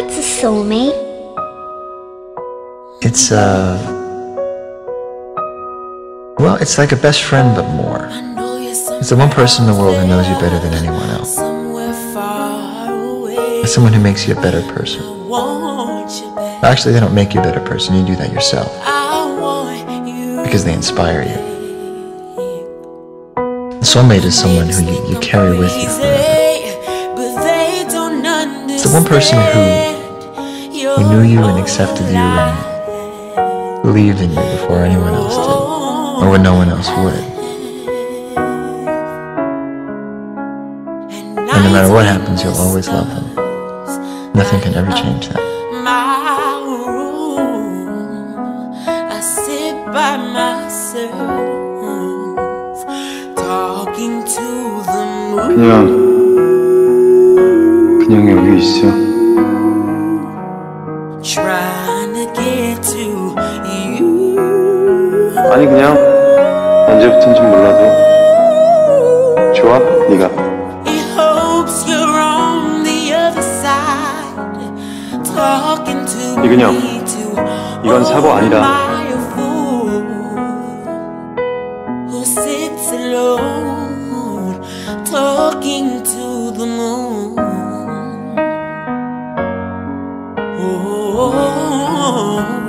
What's a soulmate? It's uh well, it's like a best friend but more. It's the one person in the world who knows you better than anyone else. It's someone who makes you a better person. Actually, they don't make you a better person. You do that yourself because they inspire you. A soulmate is someone who you, you carry with you forever. It's the one person who, who knew you and accepted you and believed in you before anyone else did, or when no one else would. And no matter what happens, you'll always love them. Nothing can ever change that. my room. I sit by myself, talking to the moon. 그냥 그냥 여기 있어. 아니 그냥 언제부턴지 몰라도 좋아 네가. 이근영 이건 사고 아니라 talking to the moon. home.